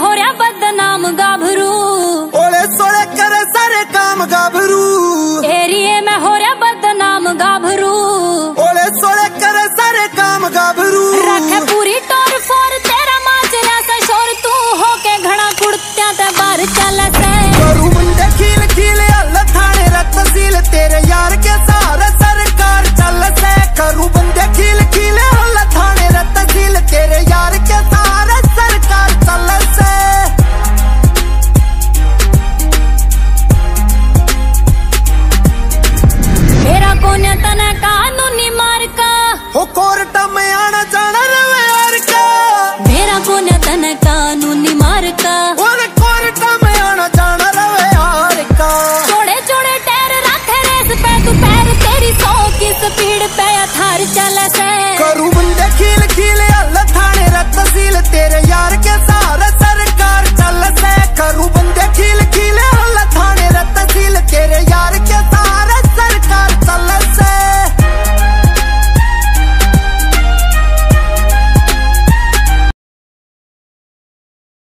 हो रहा बदनाम गाभरू। ओले सोले करे सारे काम गाभरू। एरिए मैं हो रहा बदनाम गाभरू। ओले सोले करे सारे काम गाभरू। किस पीड़ पे अथार चल करू